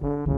Bye.